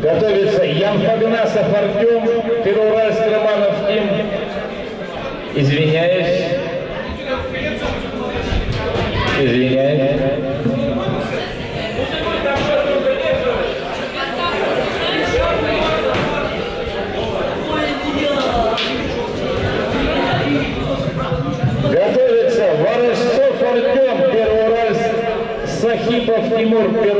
Готовится Ян Фагнасов Артем, Первоуральск Романов Тим. Извиняюсь. Извиняюсь. Готовится Ворожцов Артем, Первоуральск, Сахипов Тимур, Первоуральск.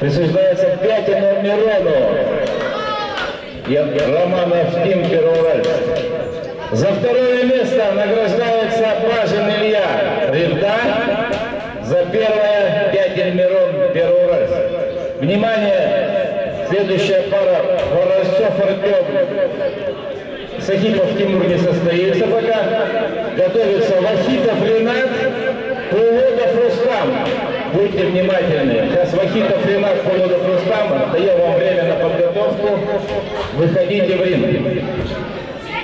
Присуждается Пятину Мирону. Романов Тим Первоуральск. За второе место награждается Бажин Илья Ревда. За первое Пятин Мирон Первоуральск. Внимание! Следующая пара Ворожцов Артем. Сахипов Тимур не состоится пока. Готовится Вахитов Ренат, Пулодов Рустам. Будьте внимательны. Сейчас Вахитов Ренат, Пулодов Рустам. Даем вам время на подготовку. Выходите в ринг.